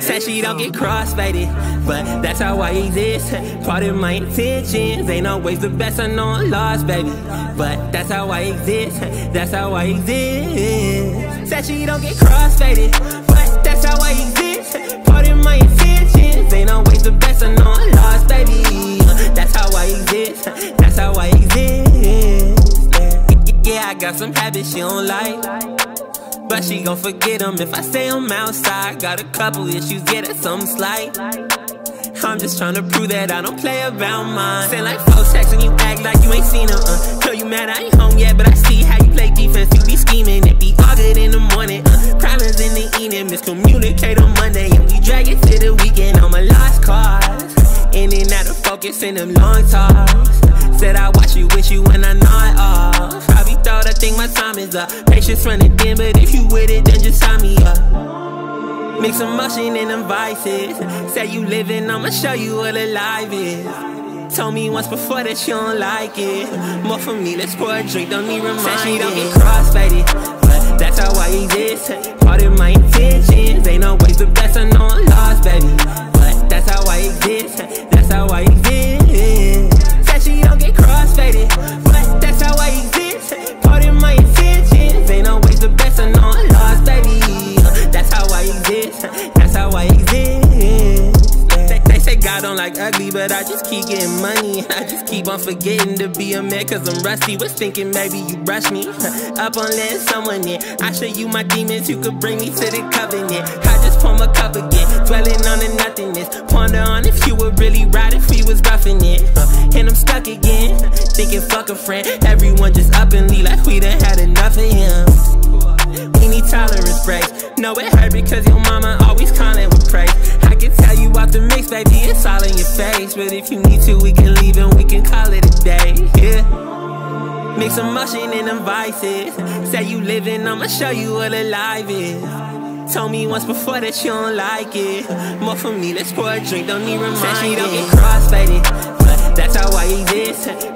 Said she don't get crossfaded, but that's how I exist. Part of my intentions ain't always the best. I know I'm lost, baby, but that's how I exist. That's how I exist. Said she don't get crossfaded, but that's how I exist. Part of my intentions ain't always the best. I know I'm lost, baby. That's how I exist. That's how I exist. Yeah, yeah I got some habits she don't like. But she gon' forget them if I say I'm outside. Got a couple issues, yeah, that's something slight. I'm just tryna prove that I don't play about mine. Send like folks texting you act like you ain't seen them. Uh. Tell you mad I ain't home yet, but I see how you play defense. You be scheming, it be all good in the morning. Uh. Problems in the evening, miscommunicate on Monday, and we drag it to the weekend on my lost cars. In and out of focus in them long talks. Said I watch you, with you when I nod off. Probably I think my time is up. Patience running thin, but if you with it, then just sign me up. Mix some emotion in them vices. Say you living, I'ma show you what alive is. Told me once before that you don't like it. More for me, let's pour a drink, don't need reminders. Said she don't get crossfaded, but that's how I exist. Part of my intentions ain't always the best. I know I'm lost, but I just keep getting money. I just keep on forgetting to be a man, cause I'm rusty. Was thinking maybe you brush me up on letting someone in. I show you my demons, you could bring me to the covenant. I just pour my cup again, dwelling on the nothingness. Ponder on if you would really ride if we was roughing it. And I'm stuck again, thinking fuck a friend. Everyone just up and leave like we done had enough of him. We need tolerance breaks. No, it hurt because your mama always calling the mix, baby, it's all in your face. But if you need to, we can leave and we can call it a day, yeah. Mix emotion and them vices. Say you living, I'ma show you what alive is. Told me once before that you don't like it. More for me, let's pour a drink, don't need reminding Said she don't get cross-faded, but that's how I exist.